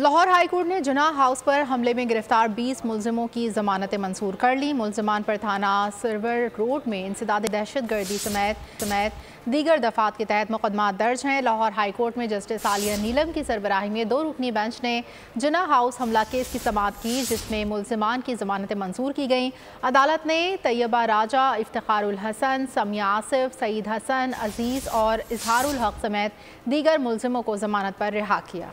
Lahore high court ने जुना house पर हमले में गिरफ़्तार 20 मुलजमों की जमानतें मंसूर कर ली। मुलजमान पर थाना सरवर रोड में इंसदाद दहशत गर्दी समेत समेत दीगर दफात के तहत मुकदमा दर्ज हैं। लाहौर हाईकोर्ट में जस्टिस आलिया नीलम की सरबराही में दो रुकनी बेंच ने जना हाउस हमला केस की समात की, जिसमें मुलजमान की जमानतें मंसूर की गईं। अदालत ने तैयबा राजा इफ्तारुल हसन, समिया आसिफ, सईद हसन, अज़ीज़ और इजहारुल हक समेत दीगर मुलजमों को जमानत पर रिहा किया।